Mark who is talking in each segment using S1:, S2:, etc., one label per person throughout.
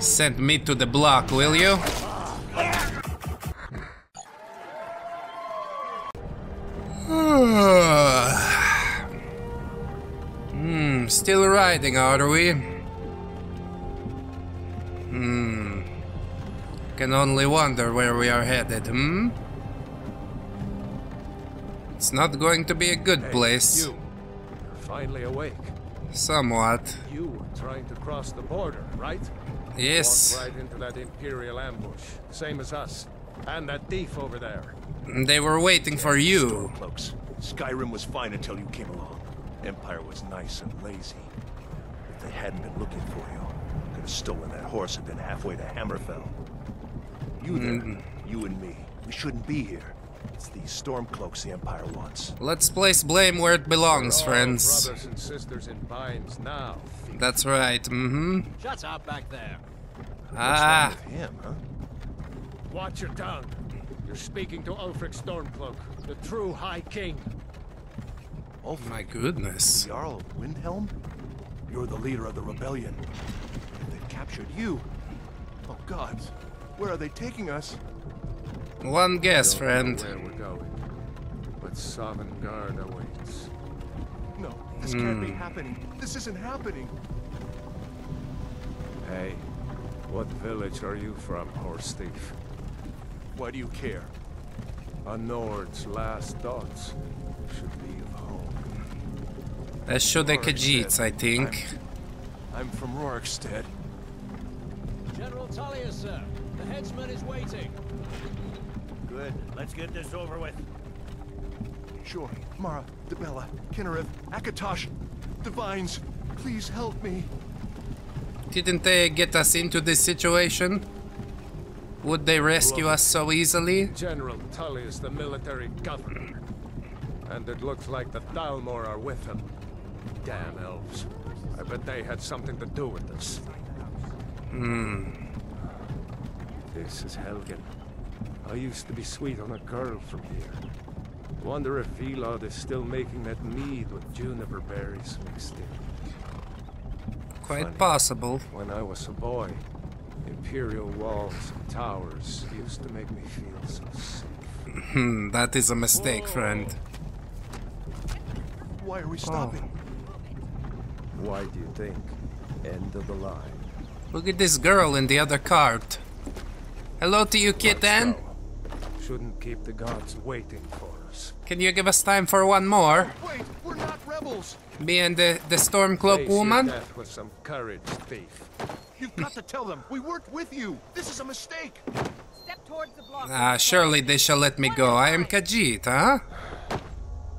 S1: Send me to the block, will you? Hmm, still riding, are we? Hmm. Can only wonder where we are headed, hmm? It's not going to be a good
S2: Hey,
S1: place.
S2: You. You're finally awake.
S1: Somewhat.
S2: You were trying to cross the border, right?
S1: Yes.
S2: Walked right into that Imperial ambush. Same as us. And that thief over there.
S1: They were waiting for you.
S3: Stormcloaks. Skyrim was fine until you came along. Empire was nice and lazy. If they hadn't been looking for you, could have stolen that horse and been halfway to Hammerfell. You there, you and me, we shouldn't be here. It's these Stormcloaks the Empire wants.
S1: Let's place blame where it belongs,
S2: all
S1: friends.
S2: brothers and sisters in binds now.
S1: That's right, mm-hmm.
S4: Shut up back there.
S1: Ah,
S3: With him, huh?
S2: Watch your tongue. You're speaking to Ulfric Stormcloak, the true High King.
S3: Oh
S1: my goodness.
S3: Jarl of Windhelm? You're the leader of the rebellion. And they've captured you. Oh gods, where are they taking us?
S1: One guess, friend.
S2: Where we're going, but Sovngarde awaits.
S3: No, this can't be hmm. happening. This isn't happening.
S2: Hey, what village are you from, horse thief?
S3: Why do you care?
S2: A Nord's last thoughts should be of home.
S1: That's should the Khajiits, I think.
S3: I'm from Rorikstead.
S4: General Tullius, sir. The headsman is waiting.
S5: Good. Let's get this over with.
S3: Shor, Mara, Dibella, Kynareth, Akatosh, Divines, please help me.
S1: Didn't they get us into this situation? Would they rescue us so easily?
S2: General Tullius the military governor. And it looks like the Thalmor are with him. Damn elves. I bet they had something to do with this. Hmm. This is Helgen. I used to be sweet on a girl from here. Wonder if Vilod is still making that mead with juniper berries mixed in.
S1: Quite
S2: Funny.
S1: possible.
S2: When I was a boy, imperial walls and towers used to make me feel so safe.
S1: Hmm, that is a mistake, friend.
S3: Why are we stopping?
S2: Why do you think? End of the line.
S1: Look at this girl in the other cart. Hello to you, kitten.
S2: Shouldn't keep the gods waiting for us.
S1: Can you give us time for one more?
S3: Wait, we're not rebels.
S1: Me and the, the Stormcloak
S2: Face your
S1: woman?
S2: death with some courage, thief.
S3: You've got to tell them. We worked with you. This is a mistake.
S6: Step towards the block.
S1: Ah, surely they shall let me go. I am Khajiit, huh?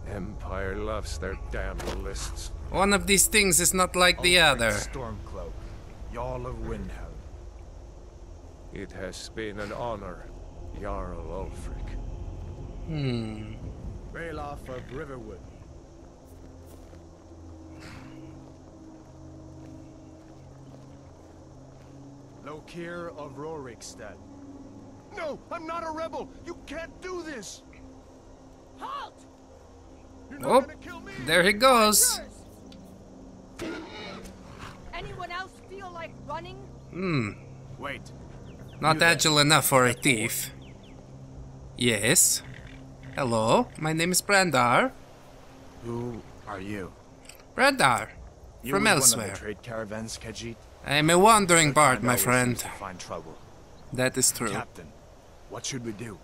S2: Empire loves their damn lists.
S1: One of these things is not like the other.
S5: Stormcloak, Jarl of Windhelm.
S2: It has been an honor, Jarl Ulfric.
S1: Hmm.
S5: Ralof of Riverwood. Lokir of Rorikstead.
S3: No, I'm not a rebel. You can't do this.
S6: Halt!
S3: You're not
S1: Oh,
S3: gonna kill me.
S1: there he goes.
S6: Anyone else feel like running?
S1: Hmm.
S5: Wait.
S1: Not agile enough for a thief. Yes. Hello, my name is Bran'dar.
S5: Who are you?
S1: Bran'dar.
S5: You
S1: From
S5: with
S1: elsewhere.
S5: One of the trade caravans, Khajiit?
S1: I am a wandering bard, my friend.
S5: seems to Find trouble.
S1: That is true.
S5: Captain, what should we do?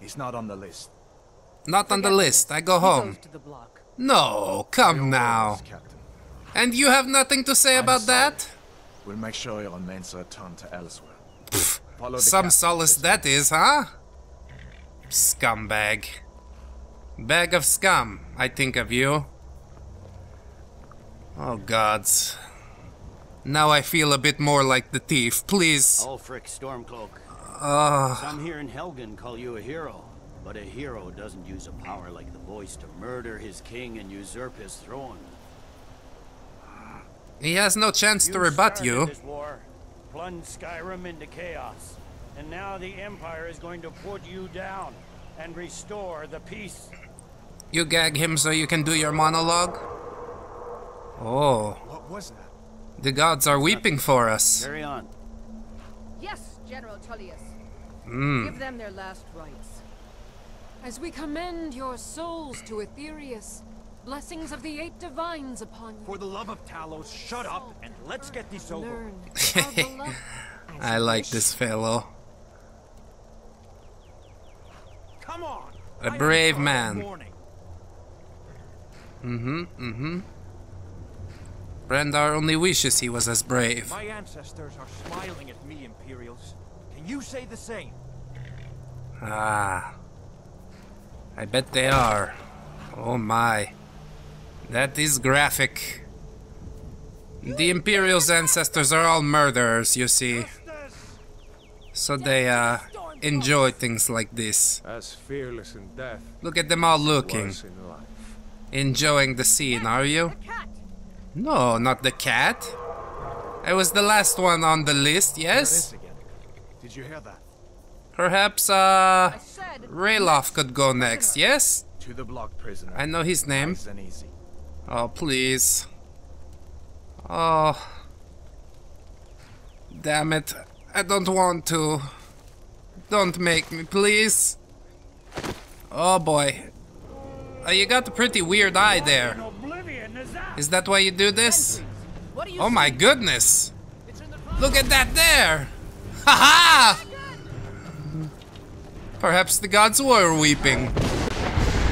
S5: He's not on the list.
S1: Not on the list.
S6: this.
S1: I go
S6: He
S1: home.
S6: to the block.
S1: No, come now.
S5: Orders, Captain.
S1: And you have nothing to say
S5: I'm
S1: about
S5: sorry.
S1: that?
S5: We'll make sure your remains return to elsewhere. Follow
S1: Some
S5: captain
S1: solace that is, huh? Scumbag. Bag of scum, I think of you. Oh gods. Now I feel a bit more like the thief, please.
S7: Ulfric Stormcloak.
S1: Uh,
S7: Some here in Helgen call you a hero, but a hero doesn't use a power like the voice to murder his king and usurp his throne.
S1: he has no chance to rebut you.
S7: This war, plunged Skyrim into chaos, and now the Empire is going to put you down and restore the peace.
S1: You gag him so you can do your monologue? Oh,
S5: What was that?
S1: the gods are weeping for us.
S7: Carry on.
S6: Yes, General Tullius.
S1: Hmm.
S6: Give them their last rites.
S8: As we commend your souls to Aetherius, blessings of the eight divines upon you.
S7: For the love of Talos, shut up and let's get this over.
S8: Learn our beloved as
S1: I like this fellow.
S7: Come on.
S1: A
S7: I haven't
S1: brave
S7: thought all
S1: man.
S7: Morning.
S1: Mm-hmm, mm-hmm. Bran'dar only wishes he was as brave.
S7: My ancestors are smiling at me, Imperials. Can you say the same?
S1: Ah. I bet they are. Oh my. That is graphic. The Imperial's ancestors are all murderers, you see. So they, uh, enjoy things like this.
S2: As fearless in death
S1: Look at them all looking.
S2: Was in life.
S1: Enjoying the scene, are you? No, not the cat. I was the last one on the list, yes?
S5: Did you hear that?
S1: Perhaps, uh,
S6: I.
S1: Ralof could go next, yes?
S5: To the block, prisoner.
S1: I know his name.
S5: Nice and easy.
S1: Oh, please. Oh. Damn it. I don't want to. Don't make me, please. Oh boy. Oh, you got a pretty weird eye there.
S7: Is that?
S1: Why you do this?
S6: What do you
S1: Oh my goodness! Look at that there! Ha ha! Perhaps the gods were weeping.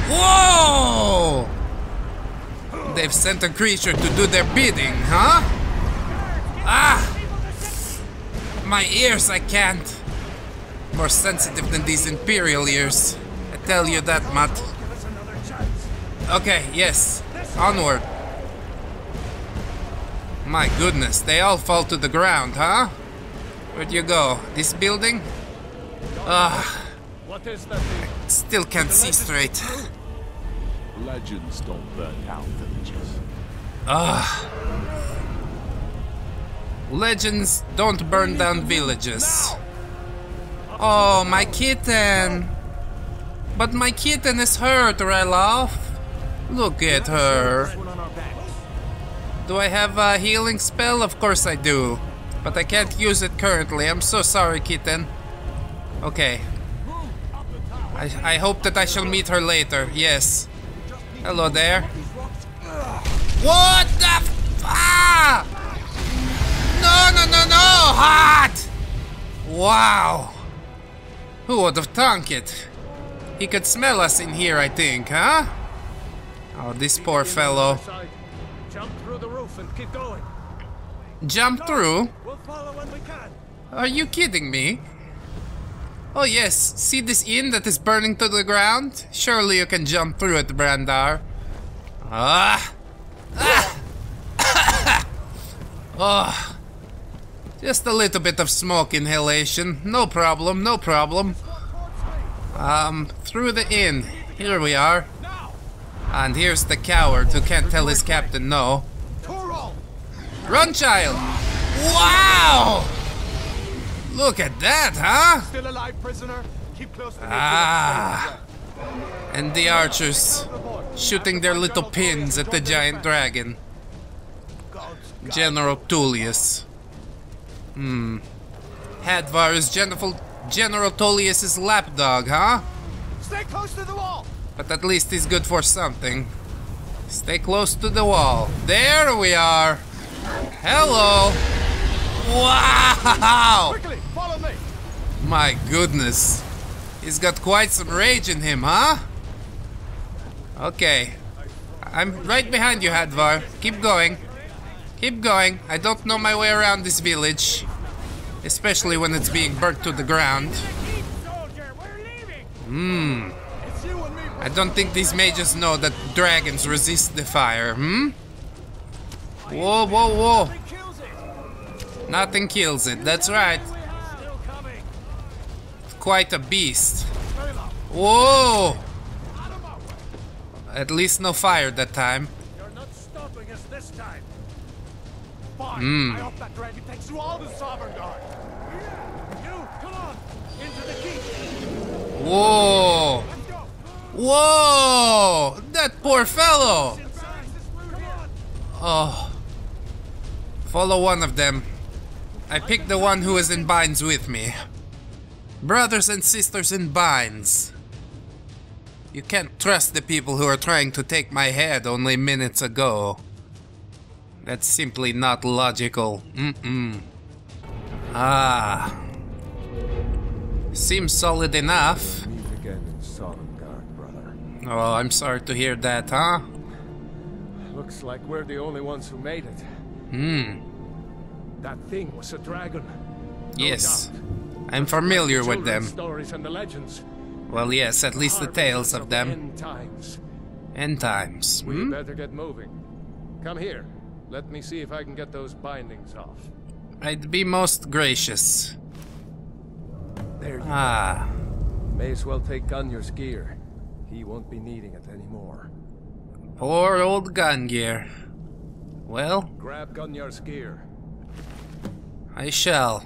S1: Whoa! They've sent a creature to do their bidding, huh? Ah! My ears, I can't. More sensitive than these Imperial ears. I tell you that, Matt. Okay, yes. Onward. My goodness, they all fall to the ground, huh? Where'd you go? This building? Ah,
S2: What is that thing?
S1: still can't see straight.
S9: Legends don't burn down villages.
S1: Ah. Legends don't burn down villages. Oh, my kitten. But my kitten is hurt, Ralof. Look at her. Do I have a healing spell? Of course I do. But I can't use it currently. I'm so sorry, kitten. Okay. I, I hope that I shall meet her later. Yes. Hello there. What the f- ah! No, no, no, no! Hot! Wow. Who would have thunk it? He could smell us in here, I think, huh? Oh, this poor fellow.
S2: Jump through the roof and keep going.
S1: Jump through? Are you kidding me? Oh yes, see this inn that is burning to the ground? Surely you can jump through it, Bran'dar. Ah! Ah! oh. Just a little bit of smoke inhalation. No problem, no problem. Um, through the inn. Here we are. And here's the coward who can't tell his captain no. Run, child! Wow! Look at that, huh?
S5: Still alive, prisoner? Keep close to.
S1: Ah. And the archers shooting their little pins at the giant dragon. General Tullius. Hmm. Hadvar is General, General Tullius's lapdog, huh?
S5: Stay close to the wall!
S1: But at least he's good for something. Stay close to the wall. There we are. Hello. Wow!
S5: Quickly, follow me!
S1: My goodness. He's got quite some rage in him, huh? Okay. I'm right behind you, Hadvar. Keep going. Keep going. I don't know my way around this village. Especially when it's being burnt to the ground.
S7: Soldier, we're leaving.
S1: Hmm. I don't think these mages know that dragons resist the fire, hmm? Whoa, whoa, whoa. Nothing kills it, that's right. Quite a beast. Whoa! At least no fire that time.
S7: You're not stopping us this time.
S5: Fine.
S1: Hmm.
S5: I hope that dragon takes you all to Sovngarde.
S7: You, come on. Into the keep.
S1: Whoa! Whoa! That poor fellow! Oh. Follow one of them. I picked the one who is in binds with me. Brothers and sisters in binds. You can't trust the people who are trying to take my head only minutes ago. That's simply not logical. Mm-mm. Ah. Seems solid enough.
S2: Meet again in Sovngarde, brother.
S1: Oh, I'm sorry to hear that, huh?
S2: Looks like we're the only ones who made it.
S1: Hmm.
S2: That thing was a dragon. No
S1: Yes.
S2: doubt.
S1: I'm familiar with them.
S2: Stories and the legends.
S1: Well, yes, at least the tales of them.
S2: End times.
S1: End times.
S2: We
S1: Hmm?
S2: better get moving. Come here. Let me see if I can get those bindings off.
S1: I'd be most gracious.
S2: There you
S1: Ah.
S2: May as well take Gunjar's gear. He won't be needing it anymore.
S1: Poor old gun gear. Well,
S2: Grab Gunjar's gear.
S1: I shall.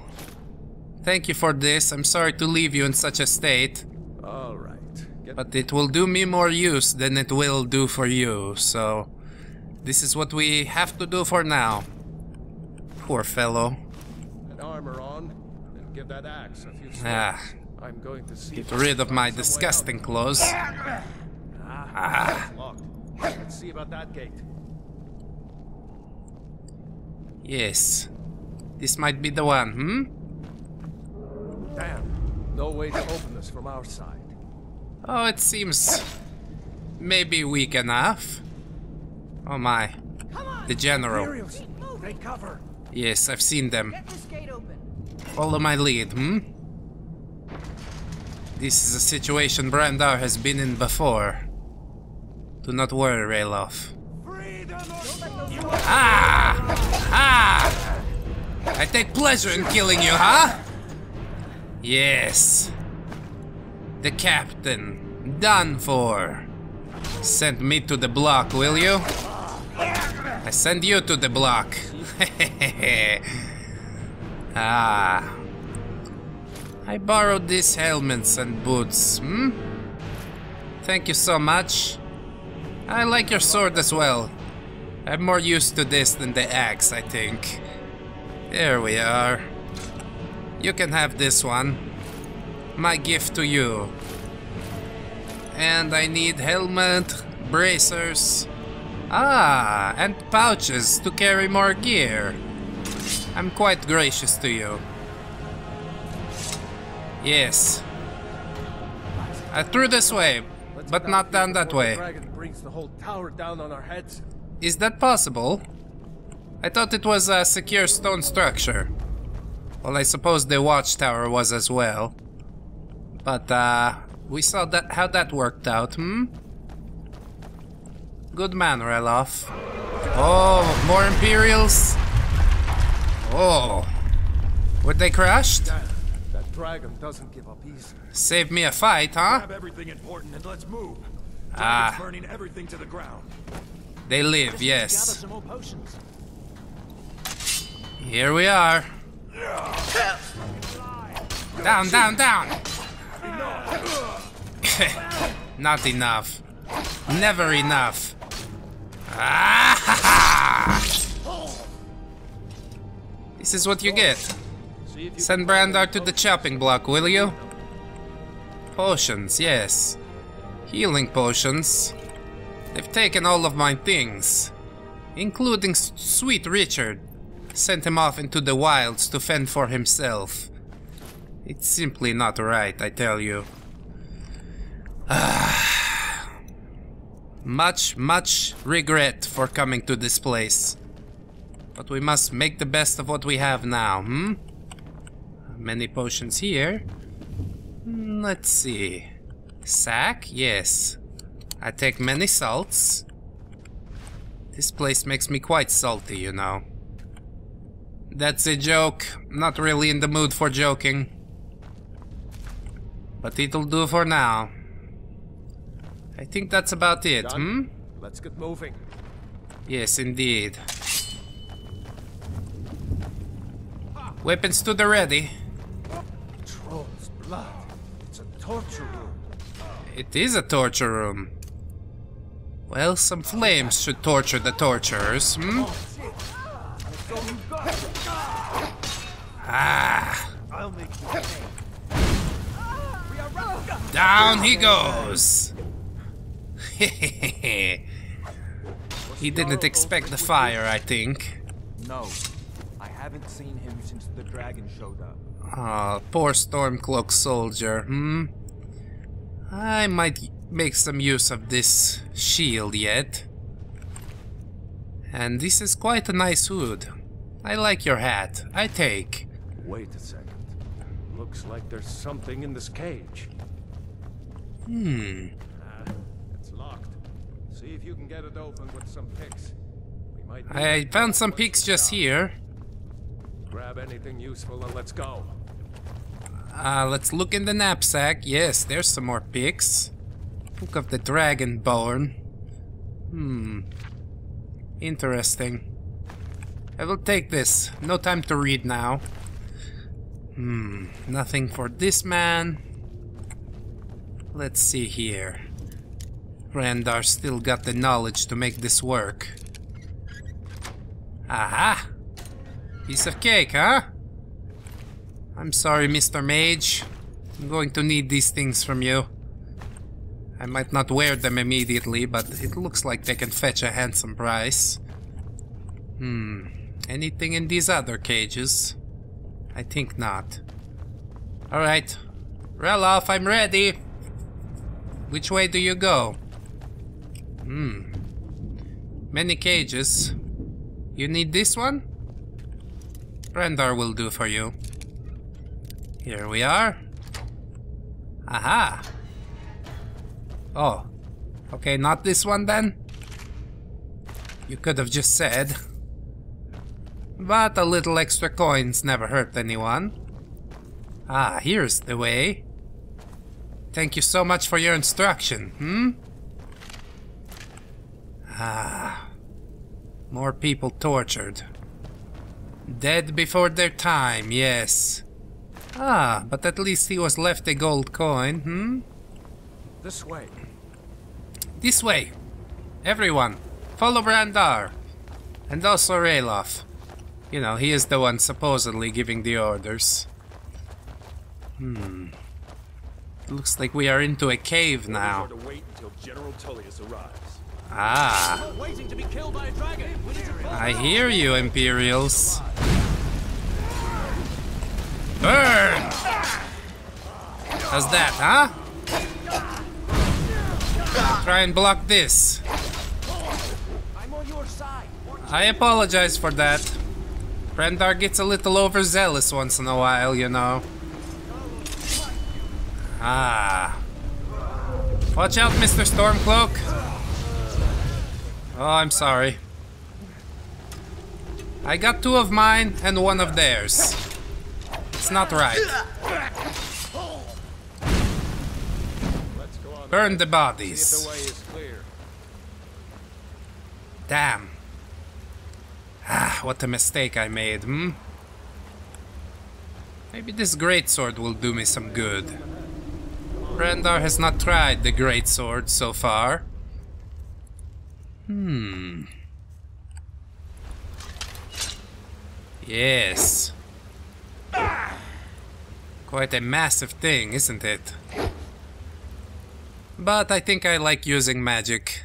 S1: Thank you for this. I'm sorry to leave you in such a state,
S2: All right. Get
S1: but it will do me more use than it will do for you, so this is what we have to do for now. Poor fellow.
S2: that armor on and give that axe a few swings.
S1: Ah.
S2: I'm going to see.
S1: Get rid of my
S2: find some way
S1: disgusting clothes.
S2: Ah, it's locked. Let's see about that gate.
S1: Yes. This might be the one, hmm?
S2: Damn. No way to open this from our side.
S1: Oh, it seems maybe weak enough. Oh my. The general.
S2: Imperials, take cover.
S1: Yes, I've seen them.
S6: Get this gate open.
S1: Follow my lead, hmm? This is a situation Bran'dar has been in before. Do not worry, Ralof. Ah! Ah! I take pleasure in killing you, huh? Yes. The captain. Done for. Send me to the block, will you? I send you to the block. ah. I borrowed these helmets and boots, hmm? Thank you so much. I like your sword as well. I'm more used to this than the axe, I think. There we are. You can have this one. My gift to you. And I need helmet, bracers. Ah, and pouches to carry more gear. I'm quite gracious to you. Yes. I threw this way, but not down that way.
S2: the whole tower down on our heads.
S1: Is that possible? I thought it was a secure stone structure. Well, I suppose the watchtower was as well. But, uh, we saw that how that worked out, hmm? Good man, Ralof. Oh, more Imperials? Oh. Were they crushed?
S2: Damn, that dragon doesn't give up easy.
S1: Save me a fight, huh?
S3: Grab everything important and let's move.
S1: Ah.
S3: Burning everything to the ground.
S1: They live, yes.
S4: some more potions.
S1: Here we are. Down, down, down! Not enough. Never enough. Ah! This is what you get. Send Bran'dar to the chopping block, will you? Potions, yes. Healing potions. They've taken all of my things, including Sweet Richard. Sent him off into the wilds to fend for himself. It's simply not right, I tell you. much, much regret for coming to this place. But we must make the best of what we have now, hmm? Many potions here. Hmm, Let's see. Sack? Yes. I take many salts. This place makes me quite salty, you know. That's a joke. Not really in the mood for joking. But it'll do for now. I think that's about it,
S2: Done?
S1: hmm?
S2: Let's get moving.
S1: Yes, indeed. Weapons to the ready.
S2: Blood. It's a torture room.
S1: It is a torture room. Well, some flames should torture the torturers, hmm? Ah,
S3: I'll make you pay.
S1: down he goes. he didn't expect the fire, I think.
S5: No. I haven't seen him since the dragon showed up.
S1: Ah, poor Stormcloak soldier, hmm? I might make some use of this shield yet. And this is quite a nice hood. I like your hat. I take.
S2: Wait a second. Looks like there's something in this cage.
S1: Hmm.
S2: Ah, it's locked. See if you can get it open with some picks. We might
S1: I found some picks just here.
S2: Grab anything useful and let's go.
S1: Uh, let's look in the knapsack. Yes, there's some more pics. Book of the Dragonborn. Hmm. Interesting. I will take this. No time to read now. Hmm. Nothing for this man. Let's see here. Bran'dar still got the knowledge to make this work. Aha! Piece of cake, huh? I'm sorry, Mr. Mage. I'm going to need these things from you. I might not wear them immediately, but it looks like they can fetch a handsome price. Hmm. Anything in these other cages? I think not. Alright. Ralof, I'm ready. Which way do you go? Hmm. Many cages. You need this one? Bran'dar will do for you. Here we are. Aha! Oh. Okay, not this one then? You could have just said. But a little extra coins never hurt anyone. Ah, here's the way. Thank you so much for your instruction, hmm? Ah. More people tortured. Dead before their time, yes. Ah, but at least he was left a gold coin, hmm?
S2: This way.
S1: This way! Everyone, follow Bran'dar! And also Ralof. You know, he is the one supposedly giving the orders. Hmm. Looks like we are into a cave now.
S3: to wait until General Tullius arrives.
S1: Ah,
S4: to be by a dragon. We need to pull
S1: I hear you, Imperials. Burn! How's that, huh? Try and block this. I apologize for that. Bran'dar gets a little overzealous once in a while, you know. Ah. Watch out, Mr. Stormcloak. Oh, I'm sorry. I got two of mine and one of theirs. Not right.
S2: Let's go on.
S1: Burn the bodies.
S2: the way is clear.
S1: Damn. Ah, what a mistake I made, hmm? Maybe this greatsword will do me some good. Bran'dar has not tried the greatsword so far. Hmm. Yes. Quite a massive thing, isn't it? But I think I like using magic.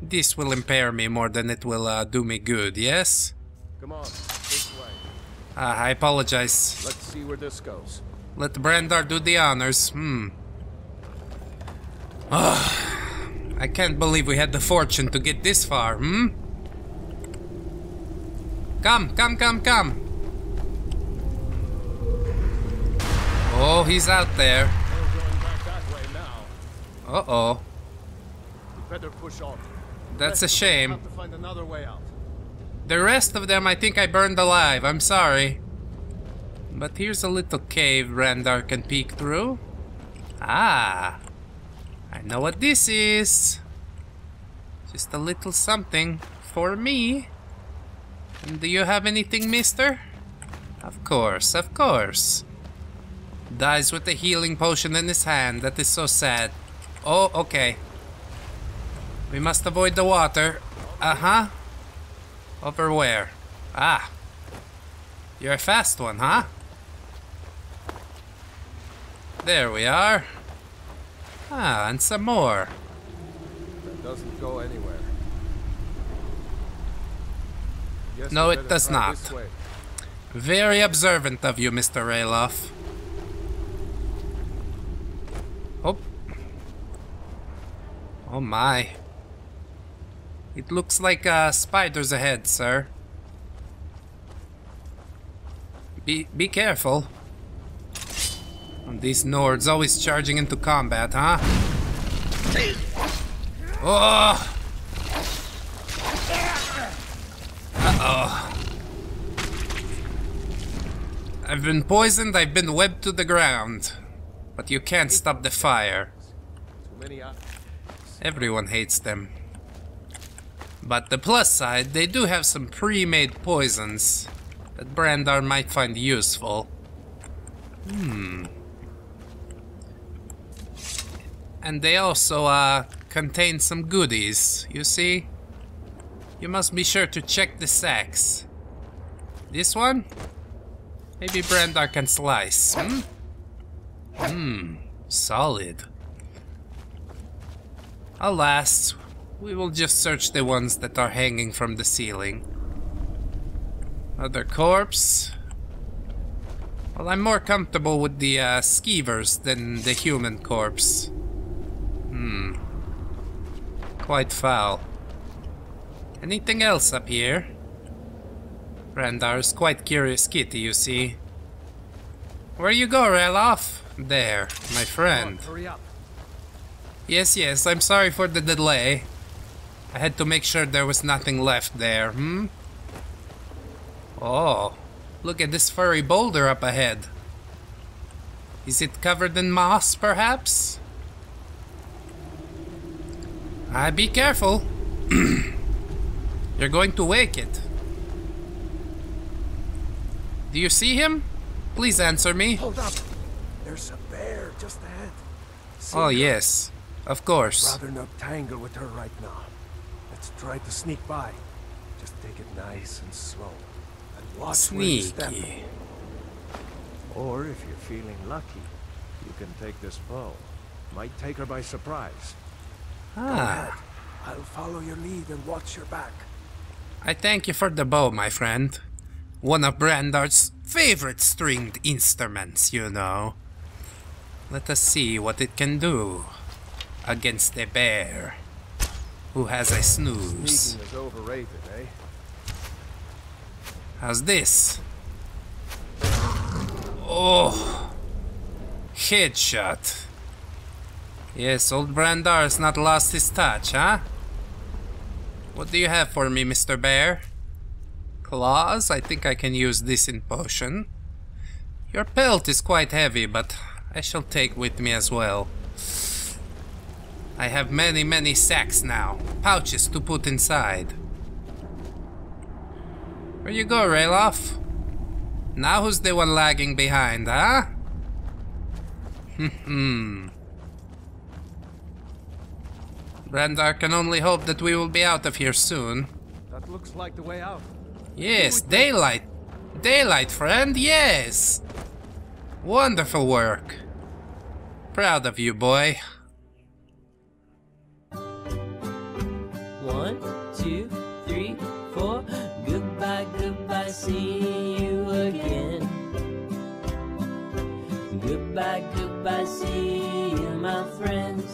S1: This will impair me more than it will uh, do me good, yes?
S2: Come on, this way.
S1: Ah, I apologize.
S2: Let's see where this goes.
S1: Let Bran'dar do the honors. Hmm. Ah, I can't believe we had the fortune to get this far, hmm? Come, come, come, come. Oh, he's out there. Uh-oh.
S2: Better push on.
S1: That's a shame. The rest of them I think I burned alive. I'm sorry. But here's a little cave Bran'dar can peek through. Ah. I know what this is. Just a little something for me. And do you have anything, mister? Of course, of course. Dies with the healing potion in his hand. That is so sad. Oh, okay. We must avoid the water. Uh-huh. Over where? Ah. You're a fast one, huh? There we are. Ah, and some more.
S2: That doesn't go anywhere. Guess
S1: No, it does not. Very observant of you, Mr. Ralof. Oh my. It looks like uh, spiders ahead, sir. Be be careful. These Nords always charging into combat, huh? Oh! Uh-oh. I've been poisoned, I've been webbed to the ground. But you can't stop the fire.
S2: Too many op-
S1: Everyone hates them. But the plus side, they do have some pre-made poisons that Bran'dar might find useful. Hmm. And they also uh, contain some goodies, you see? You must be sure to check the sacks. This one? Maybe Bran'dar can slice, hmm? Hmm, solid. Alas, we will just search the ones that are hanging from the ceiling. Another corpse. Well, I'm more comfortable with the uh, skeevers than the human corpse. Hmm. Quite foul. Anything else up here? Bran'dar's quite curious kitty, you see. Where you go, Ralof? There, my friend.
S2: Hurry up.
S1: Yes, yes, I'm sorry for the delay. I had to make sure there was nothing left there, hmm? Oh, look at this furry boulder up ahead. Is it covered in moss, perhaps? Ah, be careful. You're going to wake it. Do you see him? Please answer me.
S3: Hold up. There's a bear just ahead. See
S1: Oh, yes. Of course.
S3: Rather not tangle with her right now. Let's try to sneak by. Just take it nice and slow. And watch where you step.
S2: Or if you're feeling lucky, you can take this bow. Might take her by surprise.
S1: Ah.
S3: I'll follow your lead and watch your back.
S1: I thank you for the bow, my friend. One of Bran'dar's favorite stringed instruments, you know. Let us see what it can do against a bear who has a snooze.
S2: Eh?
S1: How's this? Oh, headshot. Yes, old Bran'dar has not lost his touch, huh? What do you have for me, Mr. Bear? Claws? I think I can use this in potion. Your pelt is quite heavy, but I shall take with me as well. I have many, many sacks now. Pouches to put inside. Where you go, Ralof? Now who's the one lagging behind, huh? Hmm. Bran'dar can only hope that we will be out of here soon.
S2: That looks like the way out.
S1: Yes, daylight. Daylight, friend, yes. Wonderful work. Proud of you, boy.
S10: Goodbye, goodbye, see you, my friends.